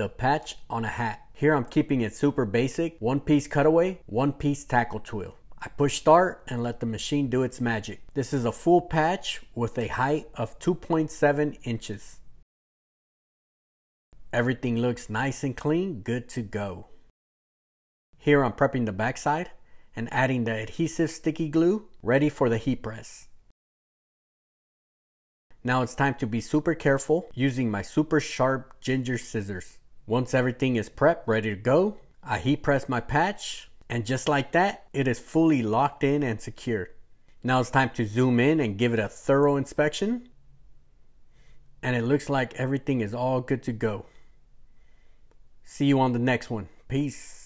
the patch on a hat. Here I'm keeping it super basic, one piece cutaway, one piece tackle twill. I push start and let the machine do its magic. This is a full patch with a height of 2.7 inches. Everything looks nice and clean, good to go. Here I'm prepping the backside and adding the adhesive sticky glue ready for the heat press. Now it's time to be super careful using my super sharp Gingher scissors. Once everything is prepped, ready to go, I heat press my patch and just like that, it is fully locked in and secured. Now it's time to zoom in and give it a thorough inspection. And it looks like everything is all good to go. See you on the next one. Peace.